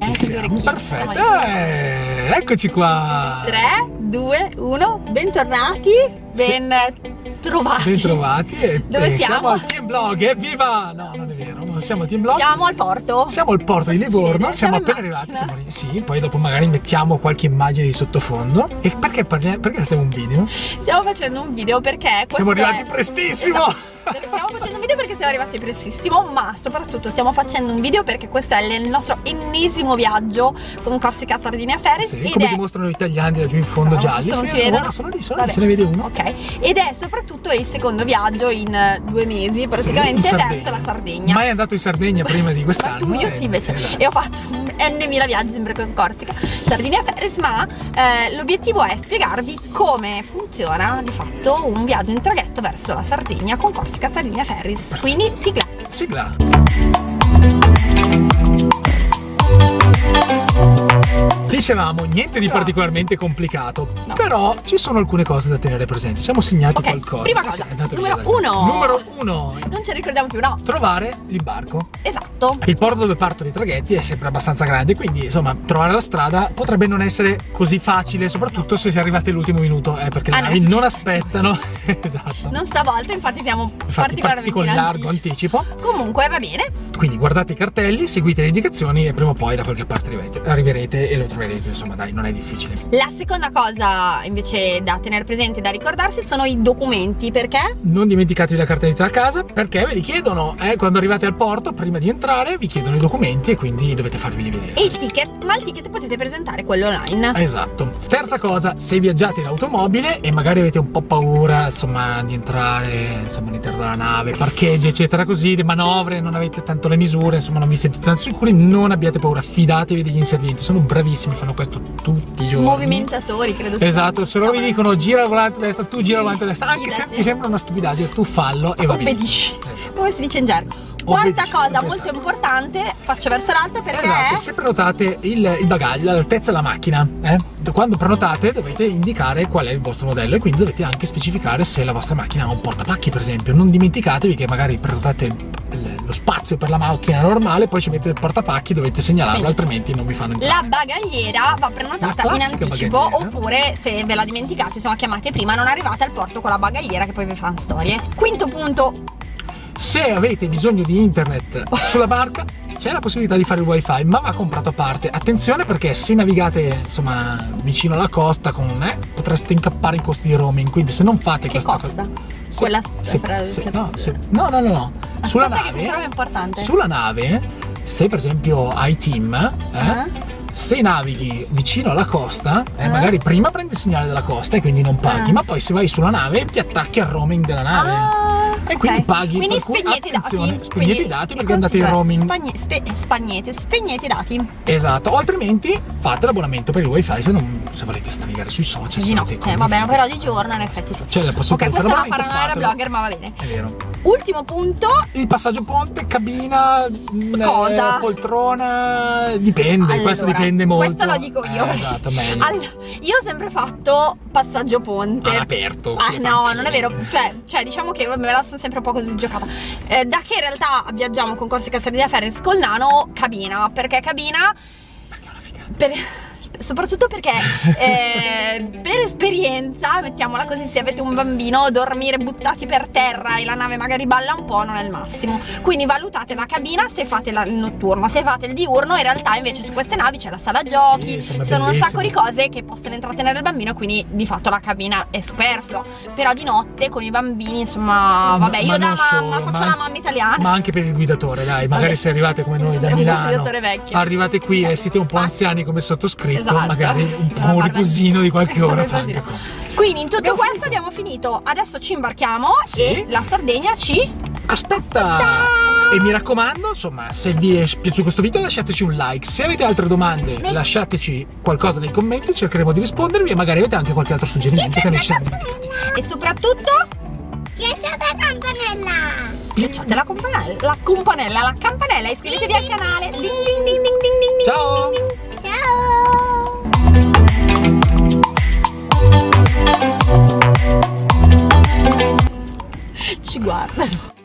Ci siamo, perfetto. Eh, eccoci qua. 3, 2, 1, bentornati, ben trovati. Bentrovati e Dove eh, siamo? al Team Blog, evviva! No, non è vero, non siamo al Team Blog. Siamo al porto. Siamo al porto di Livorno, Siamo siamo appena arrivati, siamo sì, poi dopo magari mettiamo qualche immagine di sottofondo. E perché, parli- perché stiamo un video? Stiamo facendo un video perché Siamo arrivati è- prestissimo! Esatto. Perché Stiamo facendo un video perché siamo arrivati prestissimo, ma soprattutto stiamo facendo un video perché questo è il nostro ennesimo viaggio con Corsica Sardinia Ferris Sì, come è dimostrano gli italiani laggiù in fondo Bravo, gialli. non si si vedono? Sono lì, sono lì, se ne vede uno. Ok, ed è soprattutto il secondo viaggio in eh, due mesi, praticamente in verso la Sardegna. Mai andato in Sardegna prima di Ma quest'anno? tu io eh, sì invece sì, e ho fatto n mila viaggi sempre con Corsica Sardinia Ferris ma eh, l'obiettivo è spiegarvi come funziona di fatto un viaggio in traghetto verso la Sardegna con Corsica Sardinia Ferris quindi sigla Sigla. Dicevamo, niente di particolarmente complicato, No. però ci sono alcune cose da tenere presenti. Siamo segnati Ok, qualcosa. prima cosa, è numero via uno. Numero uno. non ci ricordiamo più no Trovare il barco. esatto Il porto dove partono i traghetti è sempre abbastanza grande, quindi insomma trovare la strada potrebbe non essere così facile, soprattutto se si arrivate all'ultimo minuto, eh, perché le Ah, no. navi non aspettano. esatto. non stavolta infatti siamo Infatti particolarmente parti con largo anticipo. comunque va bene quindi guardate i cartelli, seguite le indicazioni e prima o poi da qualche parte arriverete, arriverete e lo troverete, insomma dai, non è difficile. la seconda cosa invece da tenere presente e da ricordarsi sono i documenti perché Non dimenticatevi la carta d'identità a casa perché ve li chiedono, eh, quando arrivate al porto, prima di entrare vi chiedono i documenti e quindi dovete farveli vedere. e il ticket ma il ticket potete presentare quello online Esatto. Terza cosa, se viaggiate in automobile e magari avete un po' paura, insomma, di entrare insomma, all'interno della nave, parcheggi, eccetera, così, le manovre, non avete tanto le misure, insomma, non vi sentite tanto sicuri, non abbiate paura, fidatevi degli inservienti, sono bravissimi, fanno questo tutti i giorni. movimentatori credo. Esatto, se loro vi dicono gira volante a destra, tu gira volante a destra, anche se ti sembra una stupidaggine, tu fallo e va bene. Obbedisci. come si dice in gergo quarta cosa esatto. molto importante faccio verso l'alto perché Esatto, se prenotate il, il bagaglio, l'altezza della macchina, eh, quando prenotate dovete indicare qual è il vostro modello e quindi dovete anche specificare se la vostra macchina ha un portapacchi per esempio. Non dimenticatevi che magari prenotate lo spazio per la macchina normale, poi ci mettete il portapacchi, dovete segnalarlo, altrimenti non vi fanno entrare. la bagagliera va prenotata in anticipo bagagliera. oppure se ve la dimenticate insomma chiamate prima non arrivate al porto con la bagagliera che poi vi fanno storie quinto punto Se avete bisogno di internet sulla barca c'è la possibilità di fare il wifi ma va comprato a parte attenzione perché se navigate insomma vicino alla costa con eh, potreste incappare in costi di roaming quindi se non fate che questa cosa se- quella se- fra- se- no, se- no no no no sulla Aspetta roba è nave sulla nave se per esempio hai team eh, Ah. se navighi vicino alla costa, eh, Ah. magari prima prendi il segnale della costa e quindi non paghi, Ah. ma poi se vai sulla nave ti attacchi al roaming della nave. Ah, E ok. quindi paghi, Quindi per cui spegnete i attenzione, dati. spegnete i dati perché andate in roaming. spagne- spe- spagnete, spegnete i dati. Esatto, o altrimenti fate l'abbonamento per il wifi se, non, se volete navigare sui social. Se notte, volete va bene, però di giorno in effetti sì. C'è la possibilità Ok, di questa è una paranoia da blogger, ma va bene. È vero. Ultimo punto, Il passaggio ponte, cabina, Cosa? eh, poltrona, dipende, questo Allora, dipende molto. questo lo dico io. Eh, esatto, meglio. All- io ho sempre fatto passaggio ponte. All'aperto. Ah, sulle no, non è vero. Cioè, cioè, diciamo che me la sono sempre un po' così giocata. Eh, da che in realtà viaggiamo con Corsica Sardinia Ferris col nano, cabina. Perché cabina? Perché è una figata. Per- soprattutto perché eh, per esperienza, mettiamola così, se avete un bambino, dormire buttati per terra e la nave magari balla un po' non è il massimo. Quindi valutate la cabina se fate la- il notturno, se fate il diurno, in realtà invece su queste navi c'è la sala giochi, sembra sono un sacco di cose che possono intrattenere il bambino, quindi di fatto la cabina è superflua. Però di notte con i bambini, insomma, Ma- vabbè, io ma da mamma solo, faccio ma- la mamma italiana. Ma anche per il guidatore, dai, magari Vabbè. se arrivate come noi da Milano, arrivate qui e siete un po' Ah. anziani come sottoscritto, Esatto. magari un po' un riposino di qualche ora fa Riposino. anche. Quindi in tutto Abbiamo questo finito. abbiamo finito. Adesso ci imbarchiamo Sì. e la Sardegna ci Aspetta! E mi raccomando, insomma, se vi è piaciuto questo video lasciateci un like. Se avete altre domande, lasciateci qualcosa nei commenti, cercheremo di rispondervi e magari avete anche qualche altro suggerimento che noi ci siamo dimenticati. e soprattutto Piacciata campanella! Schiacciate la campanella, la campanella, la campanella, iscrivetevi al canale. Ding, ding, ding, ding, ding, ding, Ciao! 那